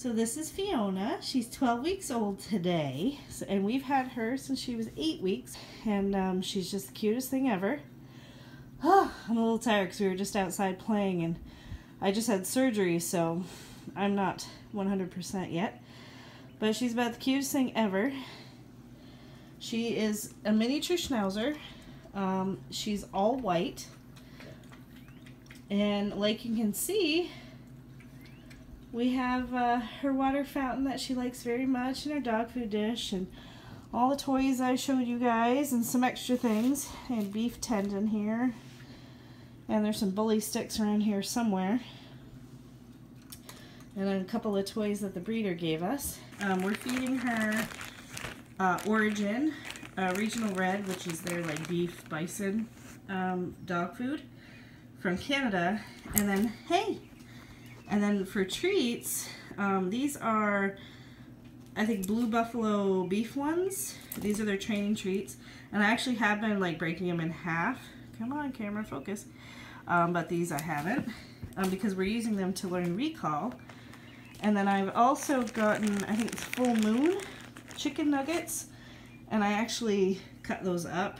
So this is Fiona. She's 12 weeks old today, so, and we've had her since she was eight weeks, and um, she's just the cutest thing ever. Oh, I'm a little tired because we were just outside playing, and I just had surgery, so I'm not 100% yet. But she's about the cutest thing ever. She is a miniature schnauzer. Um, she's all white. And like you can see, we have uh, her water fountain that she likes very much and her dog food dish and all the toys I showed you guys and some extra things and beef tendon here. And there's some bully sticks around here somewhere. And then a couple of toys that the breeder gave us. Um, we're feeding her uh, Orijen uh, Regional Red which is their like beef bison um, dog food from Canada. And then hey and then for treats, um, these are, I think, Blue Buffalo beef ones. These are their training treats. And I actually have been like breaking them in half. Come on, camera, focus. Um, but these I haven't um, because we're using them to learn recall. And then I've also gotten, I think it's Full Moon chicken nuggets. And I actually cut those up.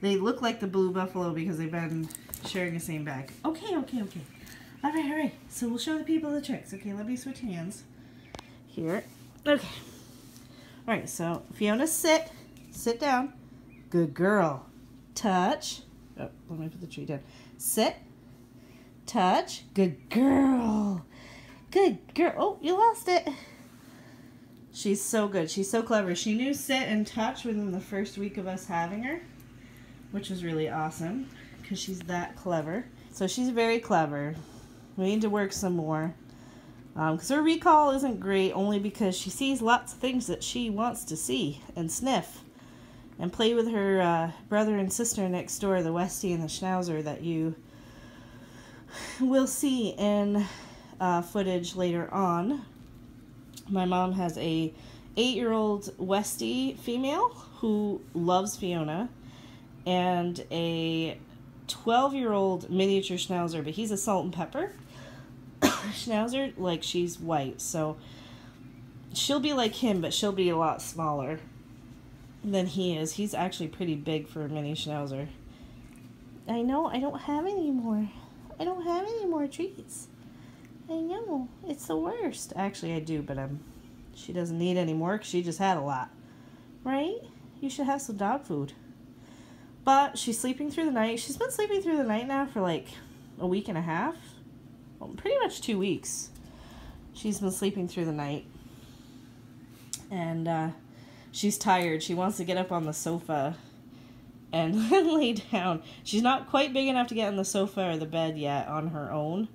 They look like the Blue Buffalo because they've been sharing the same bag. Okay, okay, okay. All right, all right. So we'll show the people the tricks. Okay, let me switch hands here. Okay. All right, so Fiona, sit. Sit down. Good girl. Touch. Oh, let me put the tree down. Sit. Touch. Good girl. Good girl. Oh, you lost it. She's so good. She's so clever. She knew sit and touch within the first week of us having her, which was really awesome because she's that clever. So she's very clever. We need to work some more. Because um, her recall isn't great only because she sees lots of things that she wants to see and sniff. And play with her uh, brother and sister next door, the Westie and the Schnauzer, that you will see in uh, footage later on. My mom has a eight-year-old Westie female who loves Fiona and a 12-year-old miniature Schnauzer, but he's a salt and pepper. Schnauzer, like, she's white, so she'll be like him, but she'll be a lot smaller than he is. He's actually pretty big for a mini Schnauzer. I know, I don't have any more. I don't have any more treats. I know, it's the worst. Actually, I do, but um, she doesn't need any more because she just had a lot. Right? You should have some dog food. But she's sleeping through the night. She's been sleeping through the night now for like a week and a half pretty much two weeks. She's been sleeping through the night. And uh, she's tired. She wants to get up on the sofa and lay down. She's not quite big enough to get on the sofa or the bed yet on her own.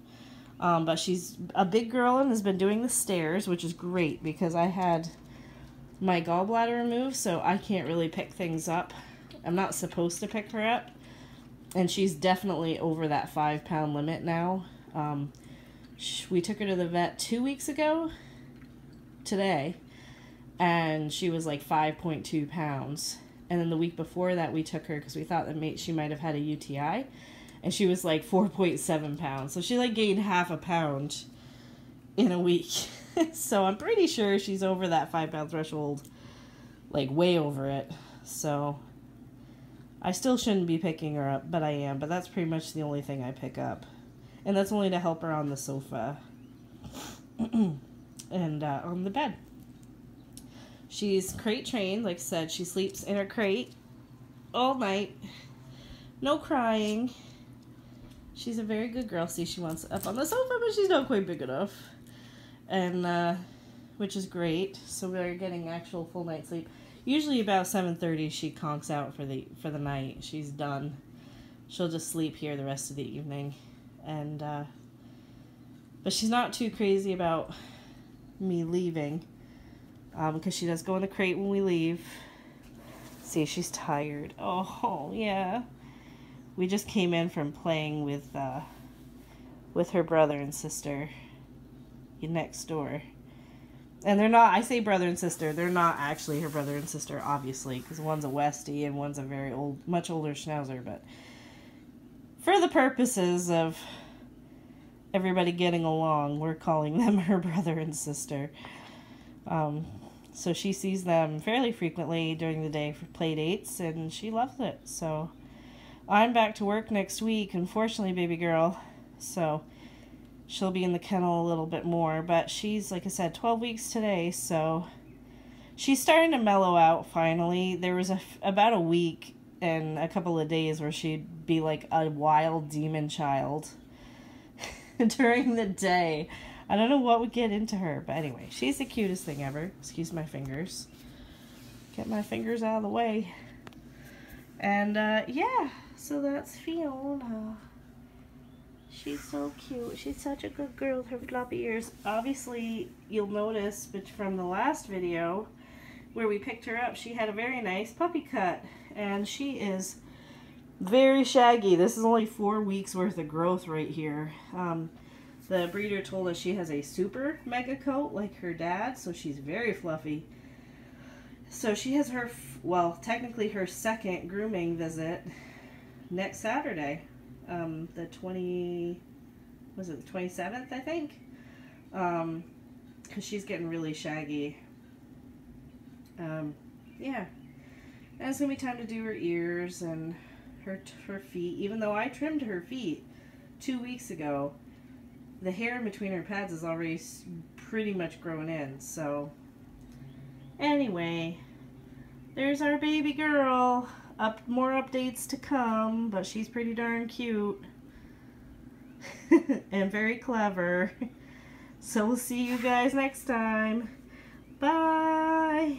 Um, but she's a big girl and has been doing the stairs, which is great because I had my gallbladder removed, so I can't really pick things up. I'm not supposed to pick her up. And she's definitely over that five pound limit now. Um, we took her to the vet two weeks ago today, and she was like 5.2 pounds. And then the week before that, we took her because we thought that she might have had a UTI, and she was like 4.7 pounds. So she like gained half a pound in a week. so I'm pretty sure she's over that five pound threshold, like way over it. So I still shouldn't be picking her up, but I am. But that's pretty much the only thing I pick up and that's only to help her on the sofa and uh, on the bed. She's crate trained, like I said, she sleeps in her crate all night, no crying. She's a very good girl. See, she wants up on the sofa, but she's not quite big enough, and uh, which is great. So we're getting actual full night sleep. Usually about 7:30, she conks out for the for the night. She's done. She'll just sleep here the rest of the evening and uh, but she's not too crazy about me leaving because um, she does go in the crate when we leave. See, she's tired. Oh, yeah. We just came in from playing with uh, with her brother and sister next door. And they're not, I say brother and sister, they're not actually her brother and sister, obviously, because one's a Westie and one's a very old, much older Schnauzer, but for the purposes of everybody getting along. We're calling them her brother and sister. Um, so she sees them fairly frequently during the day for play dates, and she loves it. So I'm back to work next week, unfortunately, baby girl. So she'll be in the kennel a little bit more, but she's, like I said, 12 weeks today, so she's starting to mellow out finally. There was a, about a week and a couple of days where she'd be like a wild demon child during the day. I don't know what would get into her, but anyway, she's the cutest thing ever. Excuse my fingers. Get my fingers out of the way. And uh, yeah, so that's Fiona. She's so cute. She's such a good girl with her floppy ears. Obviously, you'll notice but from the last video where we picked her up, she had a very nice puppy cut. And she is very shaggy. This is only four weeks worth of growth right here. Um, the breeder told us she has a super mega coat like her dad, so she's very fluffy. So she has her, well, technically her second grooming visit next Saturday, um, the 20, was it the 27th, I think? Um, because she's getting really shaggy. Um, yeah. And it's to be time to do her ears and her, her feet, even though I trimmed her feet two weeks ago the hair in between her pads is already pretty much grown in, so anyway, there's our baby girl. Up more updates to come, but she's pretty darn cute and very clever. So we'll see you guys next time. Bye.